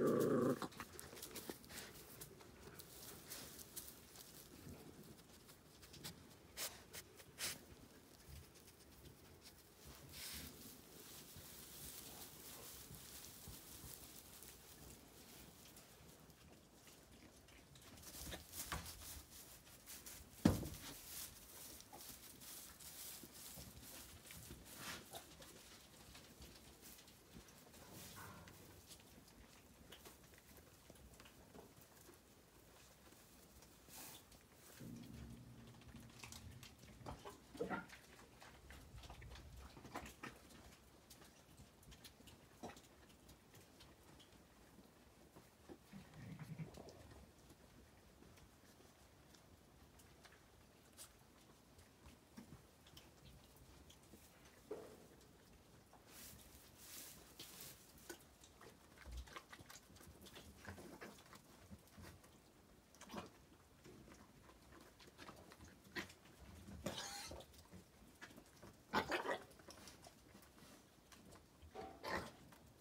Grrr.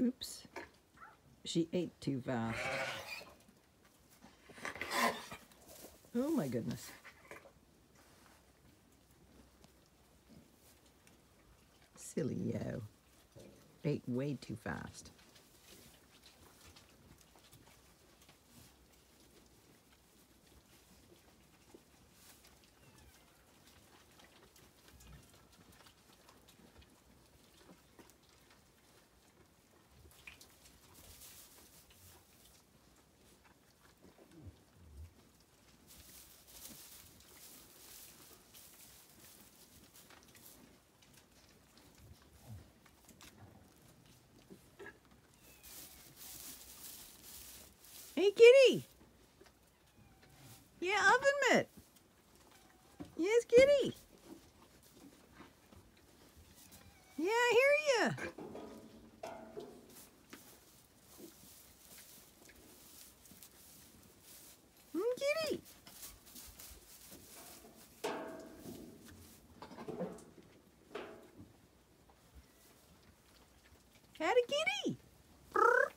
Oops. She ate too fast. Oh my goodness. Silly yo. Ate way too fast. Hey, kitty. Yeah, Ovenmitt. Yes, kitty. Yeah, I hear ya. Mm, kitty. Howdy, kitty. Brr.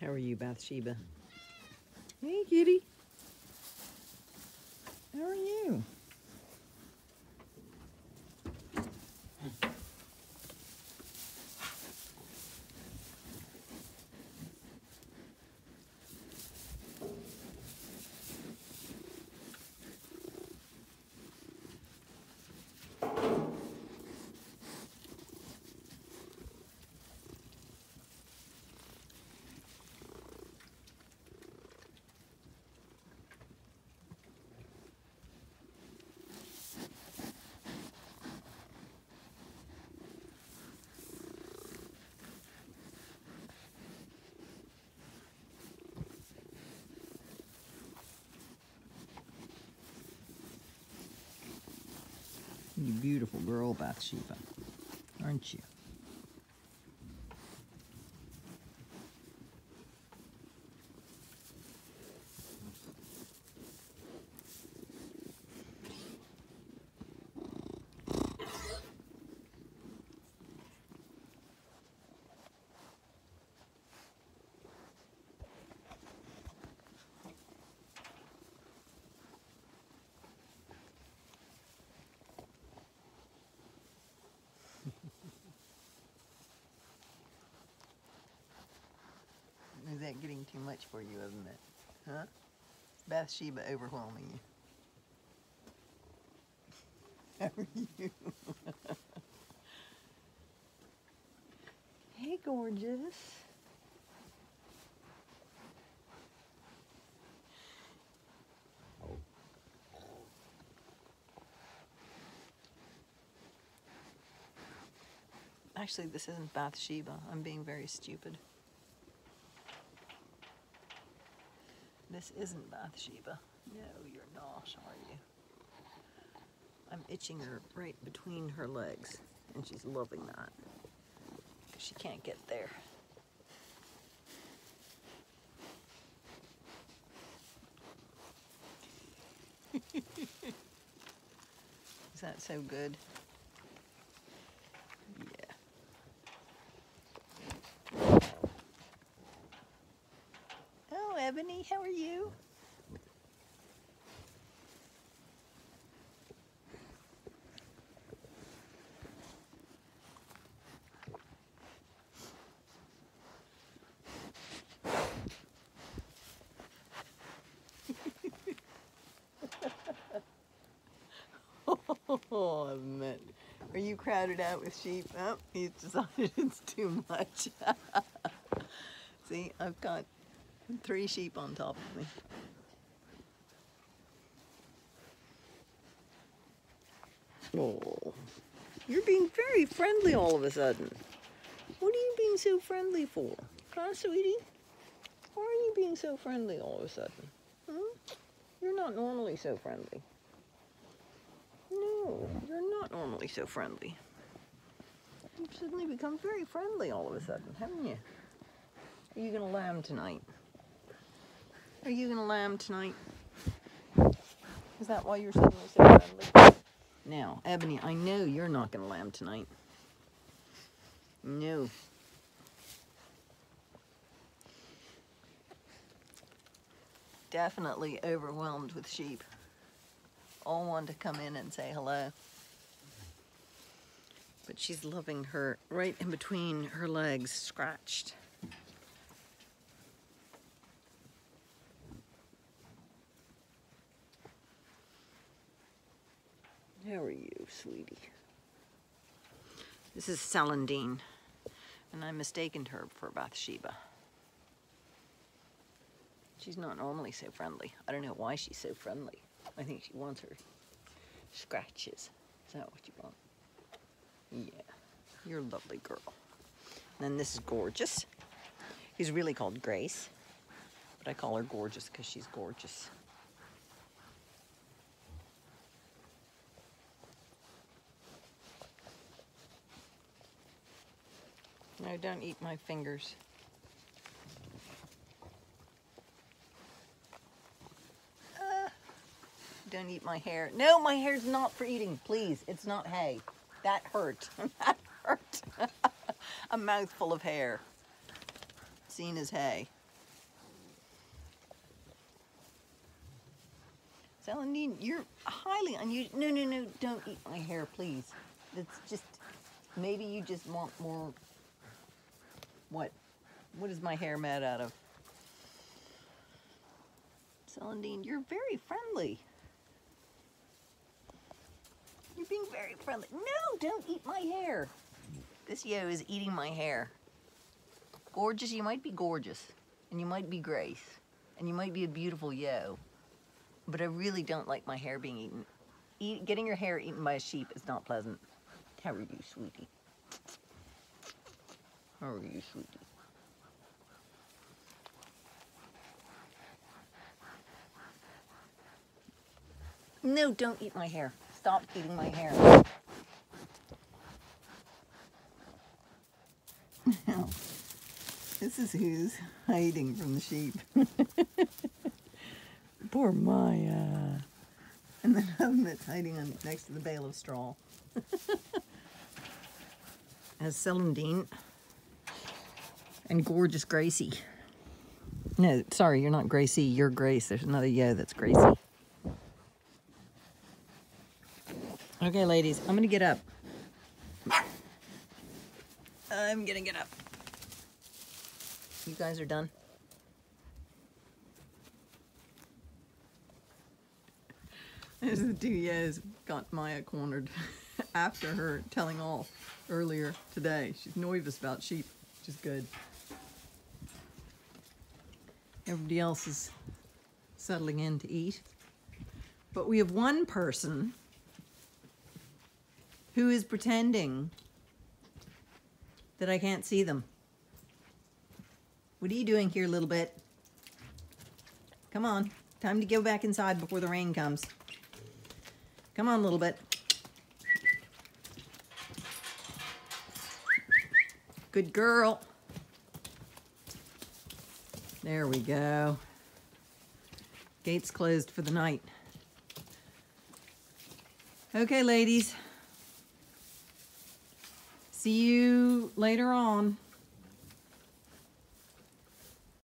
How are you, Bathsheba? Hey, kitty. How are you? You beautiful girl, Bathsheba, aren't you? Is that getting too much for you, isn't it? Huh? Bathsheba overwhelming you. How are you? hey, gorgeous. Actually, this isn't Bathsheba. I'm being very stupid. This isn't Bathsheba. No, you're not, are you? I'm itching her right between her legs, and she's loving that. She can't get there. Is that so good? Yeah. Oh, Ebony, how are you? Oh, I meant. Are you crowded out with sheep? Oh, he's decided it's too much. See, I've got three sheep on top of me. Oh, you're being very friendly all of a sudden. What are you being so friendly for? Huh, sweetie? Why are you being so friendly all of a sudden? Hmm? You're not normally so friendly. No, you're not normally so friendly. You've suddenly become very friendly all of a sudden, haven't you? Are you gonna lamb tonight? Are you gonna lamb tonight? Is that why you're suddenly so friendly? Now, Ebony, I know you're not gonna lamb tonight. No. Definitely overwhelmed with sheep all want to come in and say hello. But she's loving her right in between her legs, scratched. How are you, sweetie? This is Celandine, and I mistaken her for Bathsheba. She's not normally so friendly. I don't know why she's so friendly. I think she wants her scratches. Is that what you want? Yeah, you're a lovely girl. And then this is Gorgeous. He's really called Grace, but I call her Gorgeous because she's gorgeous. No, don't eat my fingers. Don't eat my hair. No, my hair's not for eating, please. It's not hay. That hurt. that hurt. A mouthful of hair. Seen as hay. Celandine, you're highly unusual. No, no, no, don't eat my hair, please. It's just, maybe you just want more, what? What is my hair made out of? Celandine, you're very friendly. You're being very friendly. No, don't eat my hair. This yo is eating my hair. Gorgeous, you might be gorgeous. And you might be Grace. And you might be a beautiful yo. But I really don't like my hair being eaten. Eat, getting your hair eaten by a sheep is not pleasant. How are you, sweetie? How are you, sweetie? No, don't eat my hair stop eating my hair. Now, this is who's hiding from the sheep. Poor Maya. And then one that's hiding on, next to the bale of straw. As Celandine and gorgeous Gracie. No, sorry, you're not Gracie, you're Grace. There's another yo that's Gracie. Okay, ladies, I'm gonna get up. I'm gonna get up. You guys are done? There's the two yeahs got Maya cornered after her telling all earlier today. She's nervous about sheep, which is good. Everybody else is settling in to eat. But we have one person who is pretending that I can't see them. What are you doing here, little bit? Come on. Time to go back inside before the rain comes. Come on, little bit. Good girl. There we go. Gates closed for the night. Okay, ladies. See you later on.